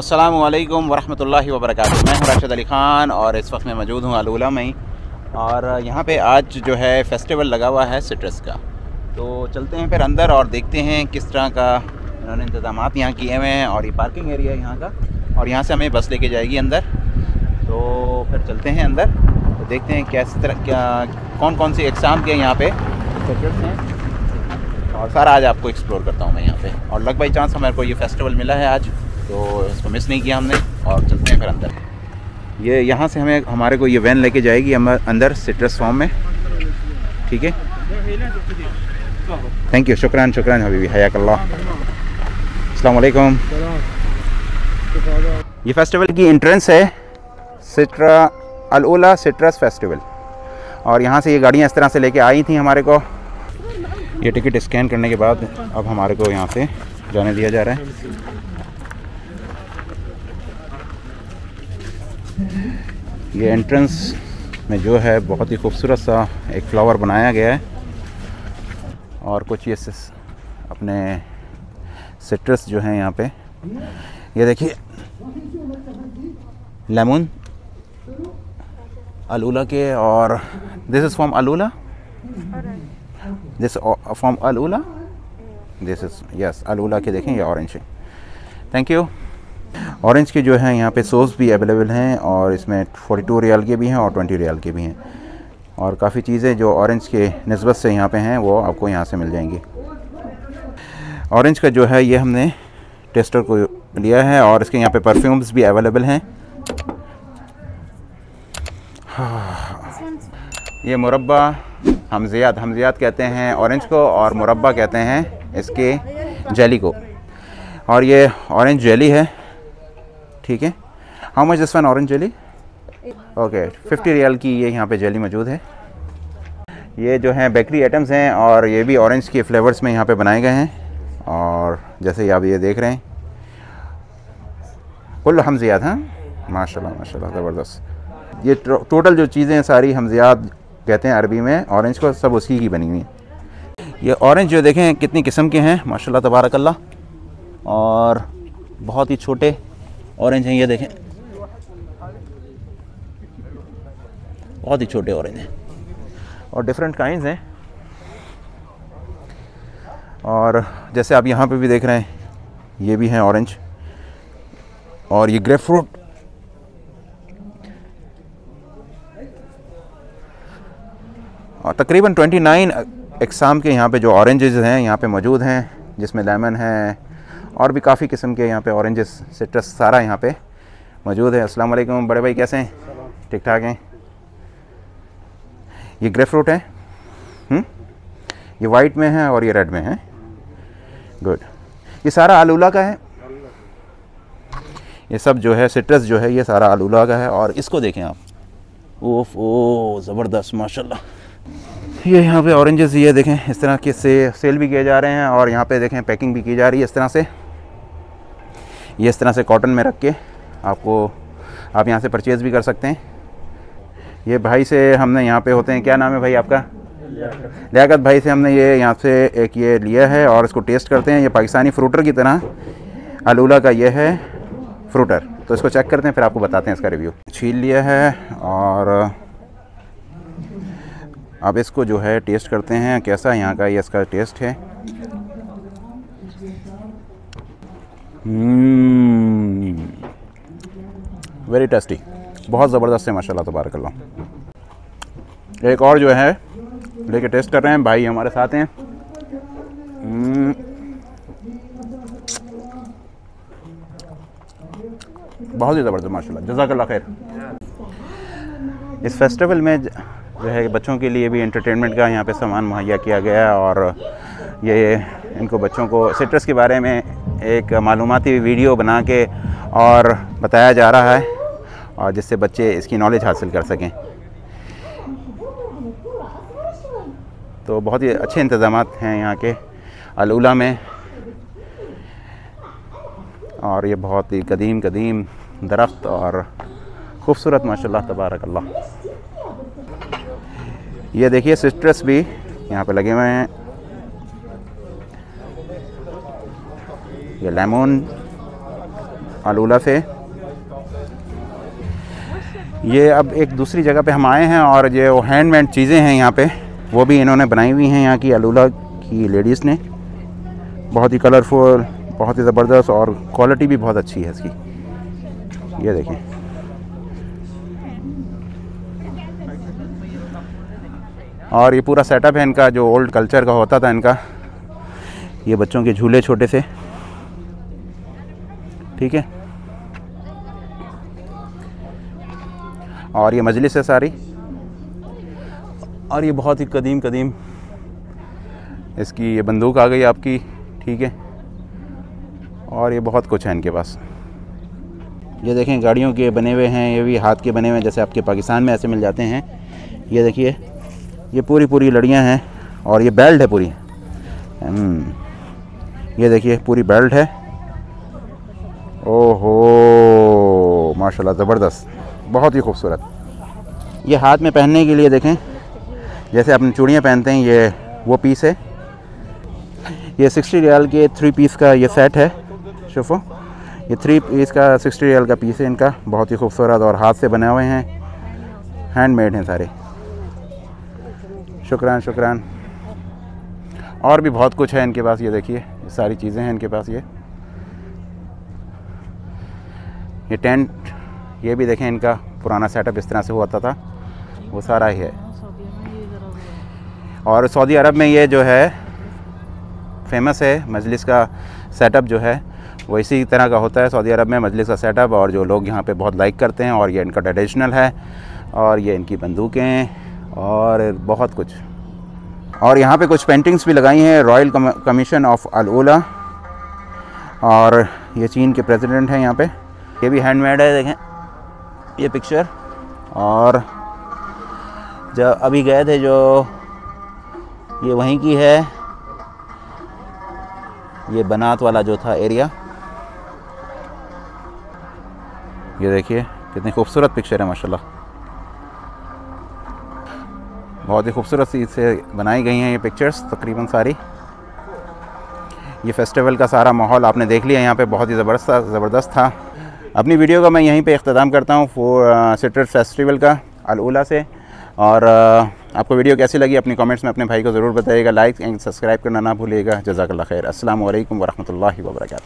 अस्सलाम वालेकुम वरहमतुल्लाहि वबरकातुहू। मैं हूँ राशिद अली ख़ान और इस वक्त मैं मौजूद हूँ अलूला में ही। और यहाँ पे आज जो है फेस्टिवल लगा हुआ है सिट्रस का। तो चलते हैं फिर अंदर और देखते हैं किस तरह का इन्होंने इंतज़ाम यहाँ किए हुए हैं और ये पार्किंग एरिया है यहाँ का। और यहाँ से हमें बस लेके जाएगी अंदर। तो फिर चलते हैं अंदर। तो देखते हैं किस तरह क्या कौन कौन सी एग्ज़ाम के यहाँ पे। सिट्रस हैं। और सारा आज आपको एक्सप्लोर करता हूँ मैं यहाँ पे। और लग बाई चांस हमारे को ये फेस्टिवल मिला है आज। तो इसको मिस नहीं किया हमने और चलते हैं फिर अंदर। ये यहाँ से हमें, हमारे को ये वैन लेके जाएगी हम अंदर सिट्रस फॉर्म में। ठीक है? थैंक यू शुक्रान शुक्रान हबीबी, हयाकल्ला। वालेकुम ये फेस्टिवल की एंट्रेंस है सिट्रा अलूला सिट्रस फेस्टिवल और यहाँ से ये गाड़ियाँ इस तरह से लेके आई थी हमारे को। ये टिकट स्कैन करने के बाद अब हमारे को यहाँ से जाने दिया जा रहा है। ये एंट्रेंस में जो है बहुत ही खूबसूरत सा एक फ्लावर बनाया गया है। और कुछ ये अपने सिट्रस जो हैं यहाँ पे। ये देखिए, लेमन, अलूला के और this is from AlUla this from AlUla this is yes AlUla के देखें, ये ऑरेंज है। थैंक यू ऑरेंज के जो है, यहाँ पे सोस भी अवेलेबल हैं और इसमें 42 रियाल के भी हैं और 20 रियाल के भी हैं। और काफ़ी चीज़ें जो ऑरेंज के नस्बत से यहाँ पे हैं, वो आपको यहाँ से मिल जाएँगी। ऑरेंज का जो है, ये हमने टेस्टर को लिया है और इसके यहाँ पे परफ्यूम्स भी अवेलेबल हैं। ये मुरबा हमजियात हमजियात कहते हैं ऑरेंज को और मुरबा कहते हैं इसके जेली को। और ये ऑरेंज जेली है ठीक है? How much this one orange jelly okay fifty riyal की ये यहाँ पे जेली मौजूद है। ये जो है बेकरी आइटम्स हैं और ये भी ऑरेंज के फ्लेवर्स में यहाँ पे बनाए गए हैं। और जैसे आप ये देख रहे हैं कुल हमजियात हैं? माशाल्लाह माशाल्लाह ज़बरदस्त। ये टोटल जो चीज़ें सारी हमजियात कहते हैं अरबी में ऑरेंज को सब उसी की बनी हुई हैं। ये ऑरेंज जो देखें कितनी किस्म के हैं माशाल्लाह तबारकल्ला और बहुत ही छोटे ऑरेंज हैं, ये देखें। बहुत ही छोटे ऑरेंज हैं। और डिफरेंट काइंड हैं। और जैसे आप यहाँ पे भी देख रहे हैं, ये भी हैं ऑरेंज और ये ग्रेप फ्रूट और तकरीबन 29 एग्ज़ाम के यहाँ पे जो ऑरेंजेस हैं, यहाँ पे मौजूद हैं, जिसमें लेमन है और भी काफ़ी किस्म के यहाँ पे ऑरेंजेस सिट्रस सारा यहाँ पे मौजूद है। अस्सलाम वालेकुम, बड़े भाई कैसे हैं? ठीक ठाक हैं? ये ग्रे फ्रूट है? हुँ? ये वाइट में है और ये रेड में है। गुड ये सारा आलूला का है? ये सब जो है सिट्रस जो है, ये सारा आलूला का है। और इसको देखें आप। ओफ, ओ, ज़बरदस्त, माशाल्लाह। ये यहाँ पे ऑरेंजेस ये देखें, इस तरह के से सेल भी किए जा रहे हैं और यहाँ पे देखें पैकिंग भी की जा रही है इस तरह से। ये इस तरह से कॉटन में रख के आपको आप यहाँ से परचेज़ भी कर सकते हैं। ये भाई से हमने यहाँ पे होते हैं, क्या नाम है भाई आपका? लियाकत भाई से हमने ये यहाँ से एक ये लिया है और इसको टेस्ट करते हैं। ये पाकिस्तानी फ्रूटर की तरह अलूला का ये है फ्रूटर तो इसको चेक करते हैं, फिर आपको बताते हैं इसका रिव्यू छील लिया है और अब इसको जो है टेस्ट करते हैं, कैसा यहाँ का ये इसका टेस्ट है। वेरी टेस्टी बहुत ज़बरदस्त है, माशाल्लाह तबारकल्ला एक और जो है, लेके टेस्ट कर रहे हैं, भाई हमारे साथ हैं। हम्म। बहुत ही ज़बरदस्त, माशाल्लाह जजाकल्ला खैर। इस फेस्टिवल में जो है, बच्चों के लिए भी एंटरटेनमेंट का यहाँ पे सामान मुहैया किया गया है और ये, इनको बच्चों को सिट्रस के बारे में एक मालूमती वीडियो बना के और बताया जा रहा है और जिससे बच्चे इसकी नॉलेज हासिल कर सकें। तो बहुत ही अच्छे इंतज़ाम हैं यहाँ के अलूला में। और ये बहुत ही कदीम कदीम, दरख्त और खूबसूरत, माशाल्लाह तबारक अल्लाह ये देखिए सिट्रस भी यहाँ पे लगे हुए हैं। ये लेमन अलूला से ये अब एक दूसरी जगह पे हम आए हैं और ये वो हैंडमेड चीज़ें हैं यहाँ पे। वो भी इन्होंने बनाई हुई हैं यहाँ की आलूला की लेडीज़ ने। बहुत ही कलरफुल बहुत ही ज़बरदस्त और क्वालिटी भी बहुत अच्छी है इसकी। ये देखें। और ये पूरा सेटअप है इनका, जो ओल्ड कल्चर का होता था इनका। ये बच्चों के झूले छोटे से। ठीक है? और ये मजलिस है सारी? और ये बहुत ही कदीम कदीम इसकी ये बंदूक आ गई आपकी ठीक है? और ये बहुत कुछ है इनके पास। ये देखें गाड़ियों के बने हुए हैं ये भी हाथ के बने हुए हैं जैसे आपके पाकिस्तान में ऐसे मिल जाते हैं। ये देखिए ये पूरी पूरी लड़ियाँ हैं और ये बेल्ट है पूरी। हम्म, ये देखिए पूरी बेल्ट है। ओहो, माशाल्लाह, ज़बरदस्त। बहुत ही खूबसूरत। ये हाथ में पहनने के लिए देखें। जैसे अपनी चूड़ियाँ पहनते हैं, ये, वो पीस है। ये सिक्सटी रियाल के थ्री पीस का ये सेट है, शुफो। ये थ्री पीस का सिक्सटी रियाल का पीस है इनका। बहुत ही खूबसूरत और हाथ से बने हुए हैं। हैंडमेड हैं सारे। शुक्रान शुक्रान। और भी बहुत कुछ है इनके पास, ये देखिए। सारी चीज़ें हैं इनके पास, ये। ये टेंट, ये भी देखें इनका पुराना सेटअप इस तरह से हुआ था वो सारा ही है। और सऊदी अरब में ये जो है फ़ेमस है, मजलिस का सेटअप जो है, वो इसी तरह का होता है। सऊदी अरब में मजलिस का सेटअप और जो लोग यहाँ पे बहुत लाइक करते हैं और ये इनका ट्रेडिशनल है और ये इनकी बंदूकें और बहुत कुछ। और यहाँ पे कुछ पेंटिंग्स भी लगाई हैं रॉयल कमीशन ऑफ़ अलूला और ये चीन के प्रेसिडेंट हैं यहाँ पे। ये भी हैंडमेड है, देखें। ये पिक्चर और जब अभी गए थे जो ये वहीं की है, ये बनात वाला जो था एरिया ये देखिए, कितनी खूबसूरत पिक्चर है, माशाल्लाह। बहुत ही खूबसूरत सी से बनाई गई हैं ये पिक्चर्स तकरीबन सारी। ये फेस्टिवल का सारा माहौल आपने देख लिया, यहाँ पे बहुत ही ज़बरदस्त ज़बरदस्त था। अपनी वीडियो का मैं यहीं पे अख्ताम करता हूँ सिटर फेस्टिवल का अलूला से। और अ, आपको वीडियो कैसी लगी अपने कमेंट्स में अपने भाई को ज़रूर बताइएगा। लाइक एंड सब्सक्राइब करना ना भूलिएगा। जजाकल्ला खैर। असल वरहमल वर्का